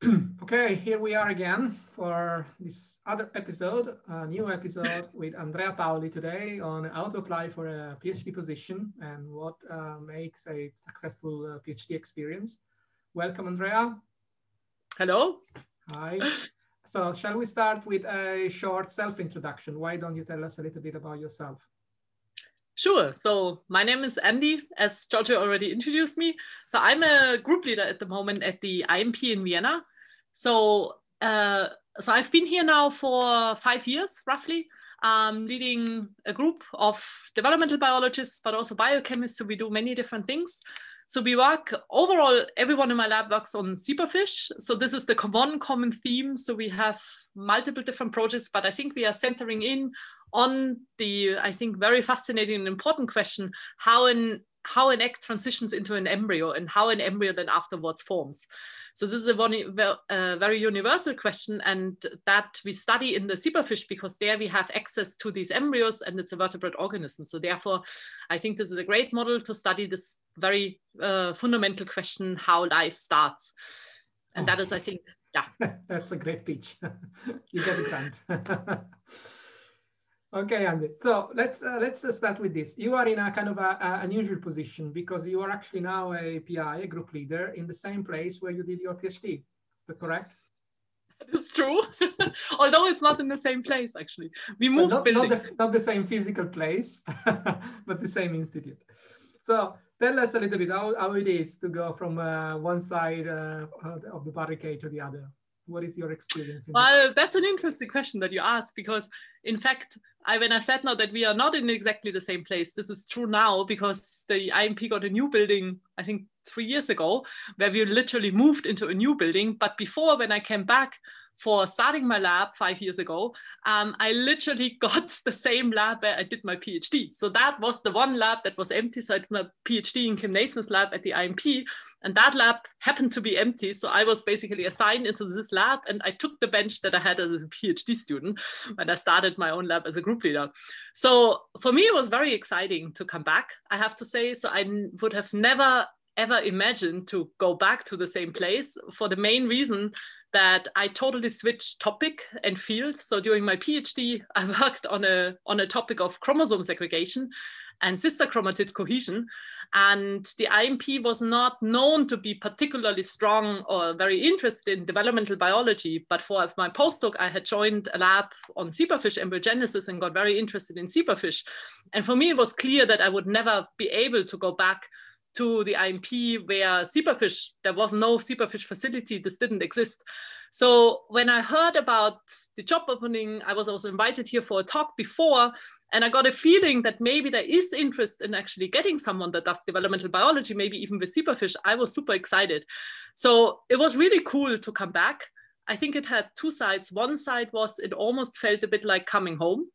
okay, here we are again for this other episode, a new episode with Andrea Pauli today on how to apply for a PhD position and what uh, makes a successful uh, PhD experience. Welcome, Andrea. Hello. Hi. So, shall we start with a short self introduction? Why don't you tell us a little bit about yourself? Sure. So my name is Andy, as Giorgio already introduced me. So I'm a group leader at the moment at the IMP in Vienna. So uh, so I've been here now for five years, roughly, um, leading a group of developmental biologists, but also biochemists. So we do many different things. So we work overall, everyone in my lab works on zebrafish. So this is the one common theme. So we have multiple different projects, but I think we are centering in on the, I think, very fascinating and important question, how an how an egg transitions into an embryo and how an embryo then afterwards forms. So this is a very, uh, very universal question and that we study in the zebrafish because there we have access to these embryos and it's a vertebrate organism. So therefore, I think this is a great model to study this very uh, fundamental question, how life starts. And that is, I think, yeah. That's a great pitch. you get it done. Okay, Andy. So let's uh, let's uh, start with this. You are in a kind of a, a, unusual position because you are actually now a PI, a group leader, in the same place where you did your PhD. Is that correct? It's true. Although it's not in the same place, actually. We moved not, building. Not the, not the same physical place, but the same institute. So tell us a little bit how, how it is to go from uh, one side uh, of the barricade to the other. What is your experience? well, that's an interesting question that you ask because, in fact, I when I said now that we are not in exactly the same place, this is true now because the IMP got a new building, I think three years ago, where we literally moved into a new building. But before, when I came back, for starting my lab five years ago, um, I literally got the same lab where I did my PhD. So that was the one lab that was empty. So I did my PhD in Kim Nasmyth's lab at the IMP, and that lab happened to be empty. So I was basically assigned into this lab, and I took the bench that I had as a PhD student when I started my own lab as a group leader. So for me, it was very exciting to come back, I have to say. So I would have never ever imagined to go back to the same place for the main reason that I totally switched topic and field. So during my PhD, I worked on a, on a topic of chromosome segregation and sister chromatid cohesion. And the IMP was not known to be particularly strong or very interested in developmental biology. But for my postdoc, I had joined a lab on zebrafish embryogenesis and got very interested in zebrafish. And for me, it was clear that I would never be able to go back to the IMP where zebrafish, there was no zebrafish facility, this didn't exist. So when I heard about the job opening, I was also invited here for a talk before, and I got a feeling that maybe there is interest in actually getting someone that does developmental biology, maybe even with zebrafish. I was super excited. So it was really cool to come back. I think it had two sides. One side was it almost felt a bit like coming home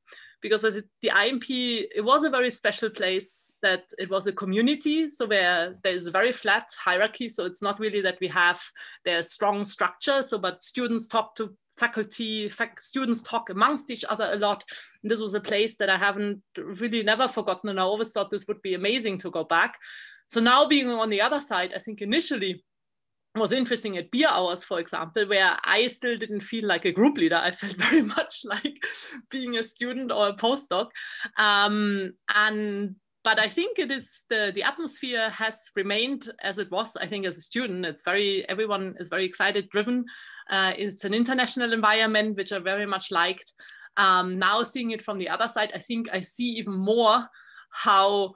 because the IMP, it was a very special place that it was a community, so where there's a very flat hierarchy. So it's not really that we have their strong structure. So, but students talk to faculty, fac students talk amongst each other a lot. And this was a place that I haven't really never forgotten. And I always thought this would be amazing to go back. So now being on the other side, I think initially was interesting at beer hours, for example, where I still didn't feel like a group leader. I felt very much like being a student or a postdoc. Um, and but I think it is the, the atmosphere has remained as it was, I think, as a student. It's very, everyone is very excited, driven. Uh, it's an international environment, which I very much liked. Um, now seeing it from the other side, I think I see even more how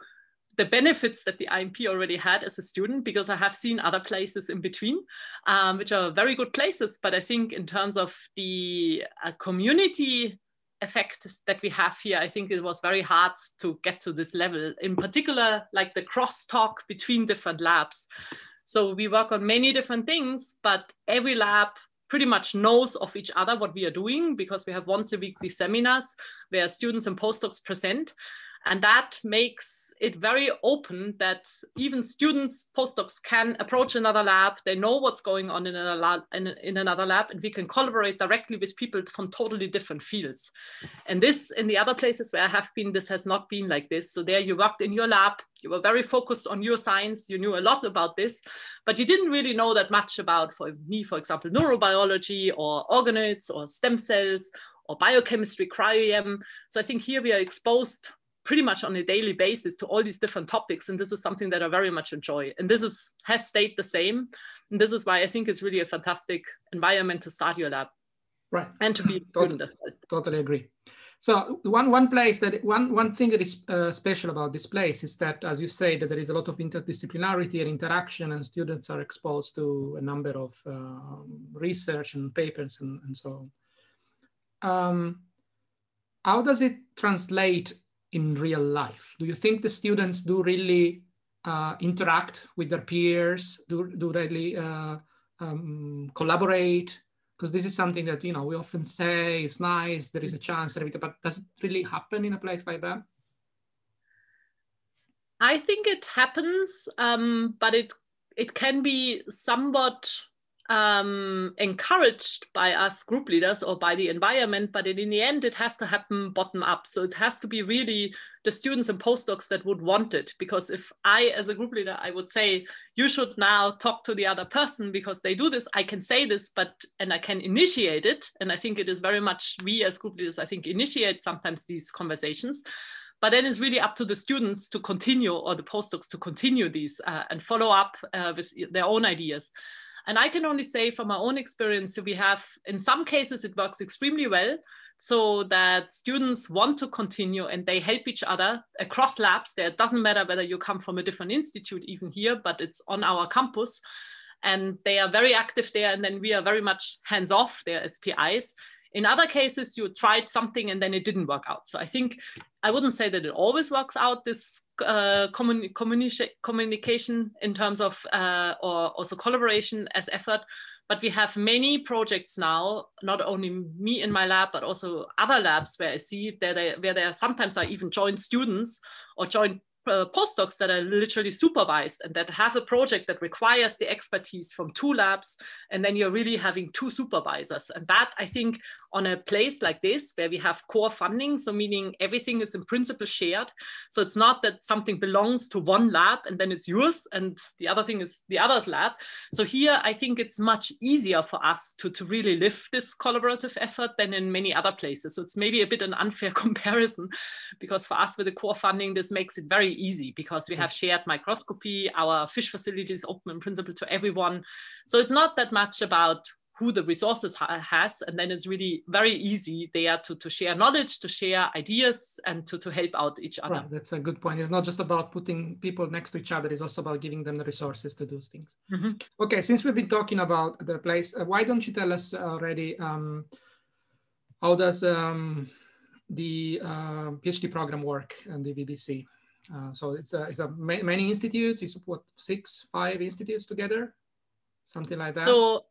the benefits that the IMP already had as a student, because I have seen other places in between, um, which are very good places. But I think in terms of the uh, community effect that we have here, I think it was very hard to get to this level, in particular, like the crosstalk between different labs. So we work on many different things, but every lab pretty much knows of each other what we are doing because we have once a weekly seminars where students and postdocs present. And that makes it very open that even students, postdocs can approach another lab. They know what's going on in another lab, in, in another lab, and we can collaborate directly with people from totally different fields. And this, in the other places where I have been, this has not been like this. So there you worked in your lab, you were very focused on your science, you knew a lot about this, but you didn't really know that much about, for me, for example, neurobiology or organoids or stem cells or biochemistry, cryo-EM. So I think here we are exposed pretty much on a daily basis to all these different topics. And this is something that I very much enjoy. And this is has stayed the same. And this is why I think it's really a fantastic environment to start your lab. Right. And to be totally, totally agree. So one one place that one one thing that is uh, special about this place is that, as you say, that there is a lot of interdisciplinarity and interaction, and students are exposed to a number of uh, research and papers and, and so on. Um, how does it translate in real life? Do you think the students do really uh, interact with their peers? Do, do really uh, um, collaborate? Because this is something that you know we often say it's nice, there is a chance, but does it really happen in a place like that? I think it happens, um, but it it can be somewhat um, encouraged by us group leaders or by the environment, but in the end, it has to happen bottom up. So it has to be really the students and postdocs that would want it. Because if I, as a group leader, I would say, you should now talk to the other person because they do this, I can say this, but, and I can initiate it. And I think it is very much we as group leaders, I think, initiate sometimes these conversations but then it's really up to the students to continue or the postdocs to continue these uh, and follow up uh, with their own ideas. And I can only say from my own experience, we have, in some cases, it works extremely well so that students want to continue and they help each other across labs. There it doesn't matter whether you come from a different institute, even here, but it's on our campus. And they are very active there. And then we are very much hands off there as PIs. In other cases, you tried something and then it didn't work out. So I think I wouldn't say that it always works out this uh, communi communi communication in terms of uh, or also collaboration as effort. But we have many projects now, not only me in my lab, but also other labs where I see that where there sometimes are even joint students or joint uh, postdocs that are literally supervised and that have a project that requires the expertise from two labs and then you're really having two supervisors and that i think on a place like this where we have core funding so meaning everything is in principle shared. So it's not that something belongs to one lab and then it's yours and the other thing is the other's lab. So here i think it's much easier for us to, to really live this collaborative effort than in many other places. So it's maybe a bit an unfair comparison because for us with the core funding this makes it very easy because we have shared microscopy our fish facility is open in principle to everyone. So it's not that much about who the resources ha has and then it's really very easy there to, to share knowledge to share ideas and to, to help out each other. Right. that's a good point. It's not just about putting people next to each other it's also about giving them the resources to do things. Mm -hmm. okay since we've been talking about the place uh, why don't you tell us already um, how does um, the uh, phd program work and the vbc uh, so it's a, it's a ma many institutes it's what six five institutes together? Something like that? So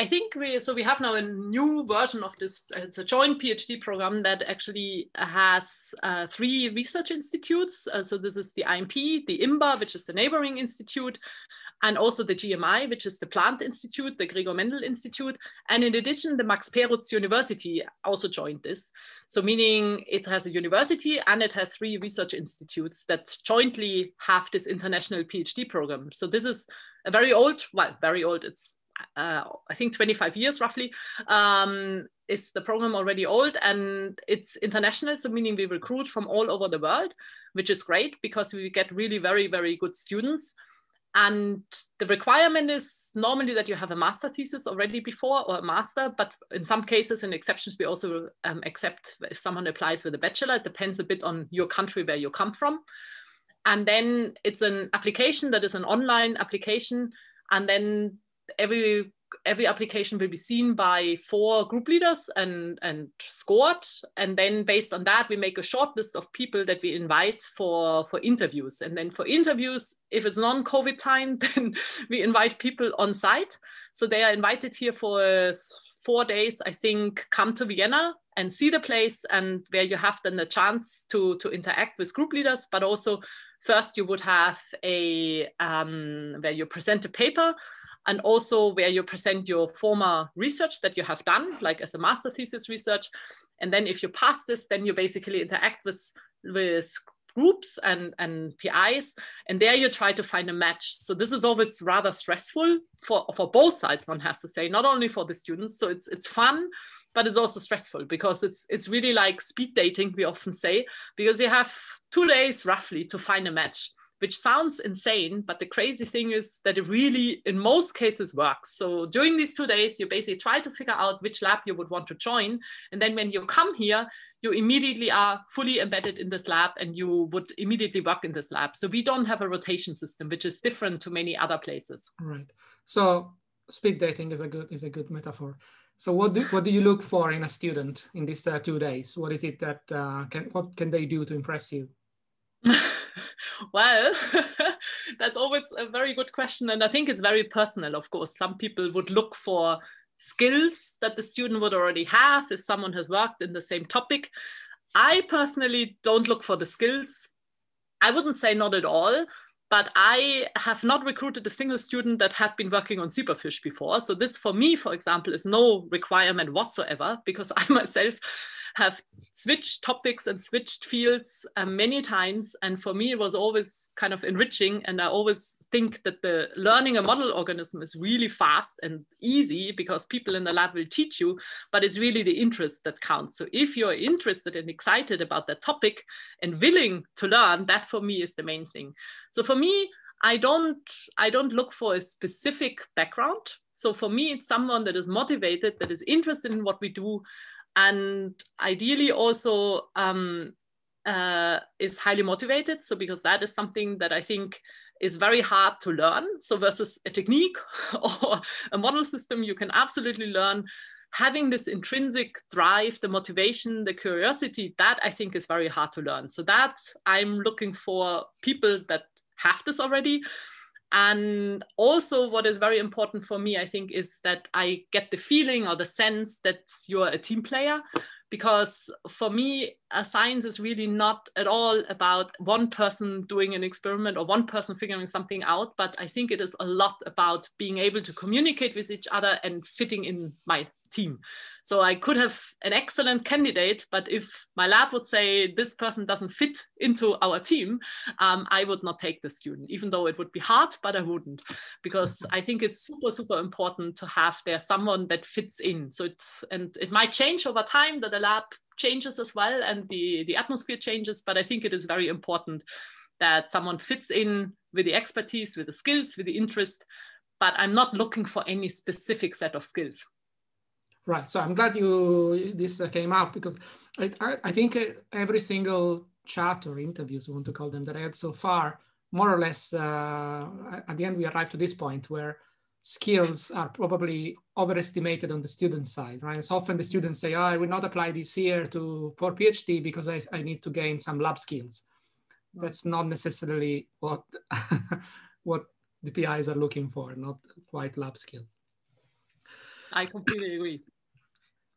I think we so we have now a new version of this. It's a joint PhD program that actually has uh, three research institutes. Uh, so this is the IMP, the IMBA, which is the neighboring institute, and also the GMI, which is the Plant Institute, the Gregor Mendel Institute. And in addition, the Max Perutz University also joined this. So meaning it has a university and it has three research institutes that jointly have this international PhD program. So this is a very old, well, very old, it's uh, I think 25 years roughly, um, is the program already old and it's international, so meaning we recruit from all over the world, which is great because we get really very, very good students. And the requirement is normally that you have a master thesis already before or a master, but in some cases and exceptions, we also um, accept if someone applies with a bachelor, it depends a bit on your country where you come from. And then it's an application that is an online application. And then every every application will be seen by four group leaders and, and scored. And then based on that, we make a short list of people that we invite for, for interviews. And then for interviews, if it's non-COVID time, then we invite people on site. So they are invited here for four days, I think, come to Vienna and see the place and where you have then the chance to, to interact with group leaders, but also first you would have a, um, where you present a paper and also where you present your former research that you have done, like as a master thesis research. And then if you pass this, then you basically interact with, with groups and, and PIs, and there you try to find a match. So this is always rather stressful for, for both sides, one has to say, not only for the students. So it's, it's fun, but it's also stressful because it's, it's really like speed dating, we often say, because you have two days roughly to find a match which sounds insane, but the crazy thing is that it really, in most cases, works. So during these two days, you basically try to figure out which lab you would want to join. And then when you come here, you immediately are fully embedded in this lab and you would immediately work in this lab. So we don't have a rotation system, which is different to many other places. Right. So speed dating is a good is a good metaphor. So what do what do you look for in a student in these uh, two days? What is it that uh, can what can they do to impress you? well, that's always a very good question. And I think it's very personal, of course. Some people would look for skills that the student would already have if someone has worked in the same topic. I personally don't look for the skills. I wouldn't say not at all, but I have not recruited a single student that had been working on Zebrafish before. So this for me, for example, is no requirement whatsoever because I myself have switched topics and switched fields um, many times. And for me, it was always kind of enriching. And I always think that the learning a model organism is really fast and easy because people in the lab will teach you, but it's really the interest that counts. So if you're interested and excited about that topic and willing to learn, that for me is the main thing. So for me, I don't I don't look for a specific background. So for me, it's someone that is motivated, that is interested in what we do, and ideally also um, uh, is highly motivated. So because that is something that I think is very hard to learn. So versus a technique or a model system, you can absolutely learn having this intrinsic drive, the motivation, the curiosity, that I think is very hard to learn. So that I'm looking for people that have this already and also, what is very important for me, I think, is that I get the feeling or the sense that you're a team player. Because for me, science is really not at all about one person doing an experiment or one person figuring something out, but I think it is a lot about being able to communicate with each other and fitting in my team. So I could have an excellent candidate, but if my lab would say this person doesn't fit into our team, um, I would not take the student, even though it would be hard, but I wouldn't, because I think it's super, super important to have there someone that fits in. So it's, and it might change over time that the lab changes as well and the, the atmosphere changes, but I think it is very important that someone fits in with the expertise, with the skills, with the interest, but I'm not looking for any specific set of skills. Right. So I'm glad you this uh, came up because I, I think uh, every single chat or interviews, we want to call them, that I had so far, more or less, uh, at the end we arrived to this point where skills are probably overestimated on the student side, right? So often the students say, oh, I will not apply this year to for PhD because I, I need to gain some lab skills. That's not necessarily what what the PIs are looking for, not quite lab skills. I completely agree.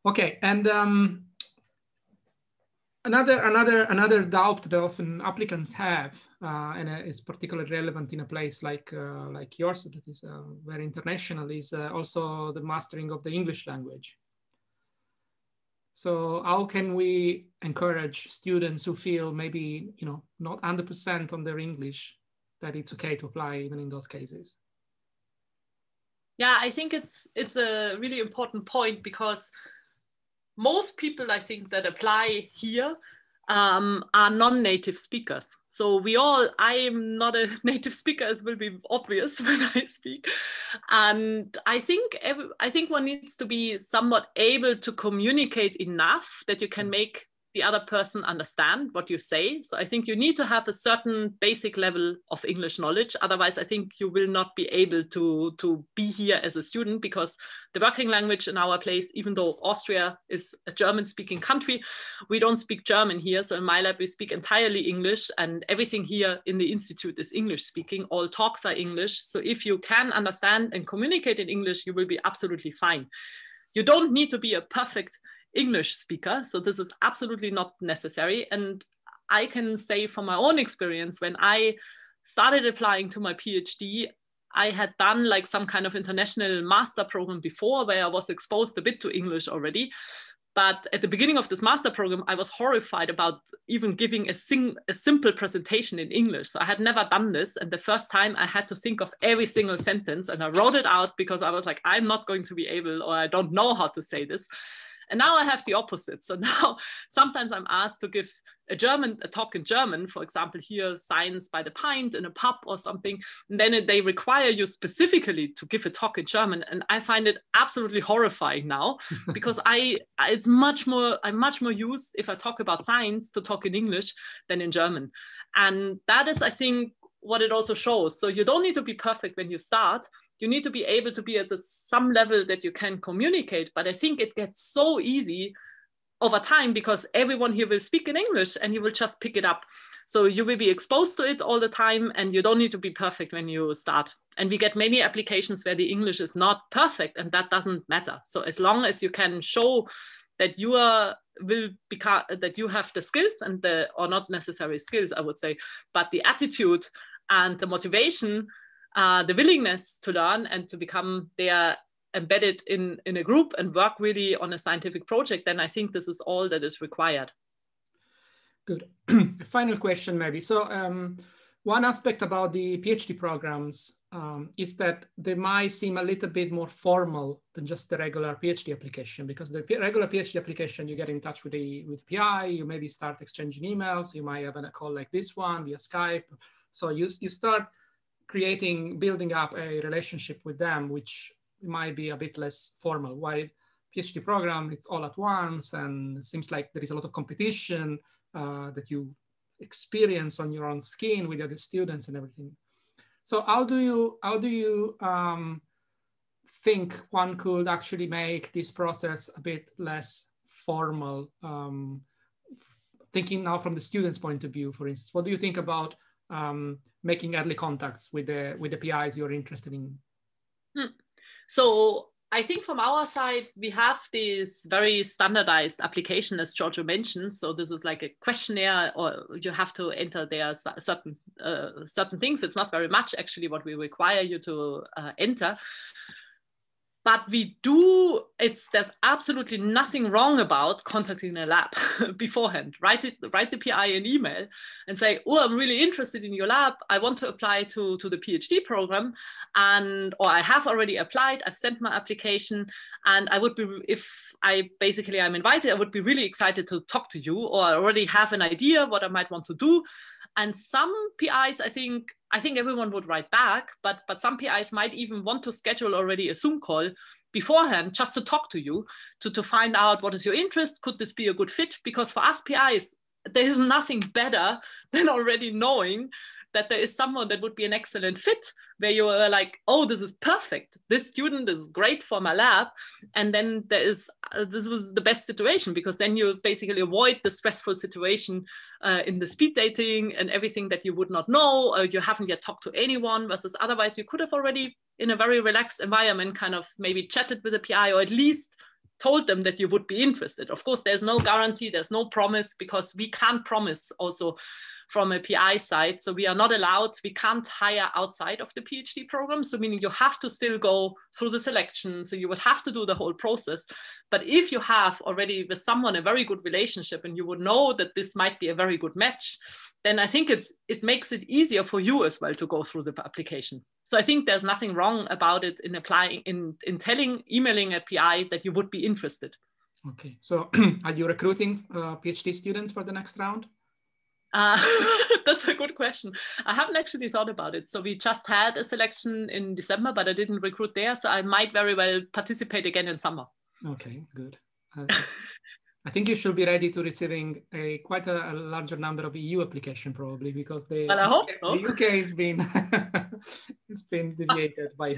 Okay, and um, another another another doubt that often applicants have, uh, and uh, is particularly relevant in a place like uh, like yours that is uh, very international, is uh, also the mastering of the English language. So how can we encourage students who feel maybe you know not 100% on their English that it's okay to apply even in those cases? Yeah, I think it's it's a really important point because most people I think that apply here um, are non-native speakers. So we all, I am not a native speaker, as will be obvious when I speak. And I think every, I think one needs to be somewhat able to communicate enough that you can mm. make the other person understand what you say. So I think you need to have a certain basic level of English knowledge. Otherwise, I think you will not be able to, to be here as a student because the working language in our place, even though Austria is a German speaking country, we don't speak German here. So in my lab, we speak entirely English and everything here in the Institute is English speaking. All talks are English. So if you can understand and communicate in English, you will be absolutely fine. You don't need to be a perfect English speaker. So this is absolutely not necessary. And I can say from my own experience, when I started applying to my PhD, I had done like some kind of international master program before where I was exposed a bit to English already. But at the beginning of this master program, I was horrified about even giving a, sing- a simple presentation in English. So I had never done this. And the first time I had to think of every single sentence and I wrote it out because I was like, I'm not going to be able or I don't know how to say this. And now I have the opposite. So now sometimes I'm asked to give a German a talk in German, for example, here science by the pint in a pub or something. And then they require you specifically to give a talk in German. And I find it absolutely horrifying now because I it's much more I'm much more used if I talk about science to talk in English than in German. And that is, I think, what it also shows. So you don't need to be perfect when you start, you need to be able to be at the, some level that you can communicate. But I think it gets so easy over time because everyone here will speak in English and you will just pick it up. So you will be exposed to it all the time and you don't need to be perfect when you start. And we get many applications where the English is not perfect and that doesn't matter. So as long as you can show that you are will become that you have the skills and the or not necessary skills i would say but the attitude and the motivation uh, the willingness to learn and to become there embedded in, in a group and work really on a scientific project, then I think this is all that is required. Good. Final question, maybe. So, um, one aspect about the PhD programs um, is that they might seem a little bit more formal than just the regular PhD application, because the regular PhD application, you get in touch with the with PI, you maybe start exchanging emails, you might have a call like this one via Skype. So you, you start creating, building up a relationship with them, which might be a bit less formal. While PhD program, it's all at once, and seems like there is a lot of competition uh, that you experience on your own skin with other students and everything. So how do you how do you um, think one could actually make this process a bit less formal? Um, thinking now from the student's point of view, for instance, what do you think about um, making early contacts with the with the PIs you're interested in? Hmm. So I think from our side, we have this very standardized application, as Giorgio mentioned. So this is like a questionnaire, or you have to enter there certain uh, certain things. It's not very much actually what we require you to uh, enter but we do it's there's absolutely nothing wrong about contacting a lab beforehand. Write it write the pi an email and say oh i'm really interested in your lab. I want to apply to to the phd program and or i have already applied. I've sent my application and i would be if i basically i'm invited i would be really excited to talk to you or i already have an idea what i might want to do and some PIs, I think, I think everyone would write back, but but some PIs might even want to schedule already a Zoom call beforehand just to talk to you, to, to find out what is your interest, could this be a good fit? Because for us PIs, there is nothing better than already knowing that there is someone that would be an excellent fit where you are like oh this is perfect this student is great for my lab and then there is uh, this was the best situation because then you basically avoid the stressful situation uh, in the speed dating and everything that you would not know you haven't yet talked to anyone versus otherwise you could have already in a very relaxed environment kind of maybe chatted with a pi or at least told them that you would be interested. Of course, there's no guarantee, there's no promise because we can't promise also from a PI side. So we are not allowed, we can't hire outside of the PhD program. So meaning you have to still go through the selection. So you would have to do the whole process. But if you have already with someone a very good relationship and you would know that this might be a very good match, then I think it's it makes it easier for you as well to go through the application. So I think there's nothing wrong about it in applying in in telling emailing a PI that you would be interested. Okay, so are you recruiting uh, PhD students for the next round? Uh, that's a good question. I haven't actually thought about it. So we just had a selection in December, but I didn't recruit there. So I might very well participate again in summer. Okay, good. Uh, I think you should be ready to receiving a quite a, a larger number of EU application probably because the, well, I hope so. the UK has been it's been deviated by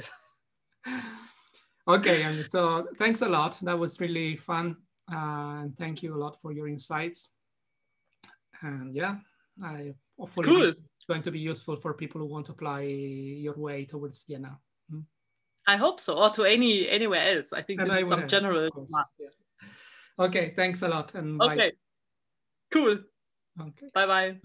okay and so thanks a lot that was really fun uh, and thank you a lot for your insights and yeah, I hopefully cool. it's going to be useful for people who want to apply your way towards Vienna. Hmm? I hope so, or to any anywhere else. I think and this is some general. yeah. okay, thanks a lot. And okay, bye. cool. Okay. Bye bye.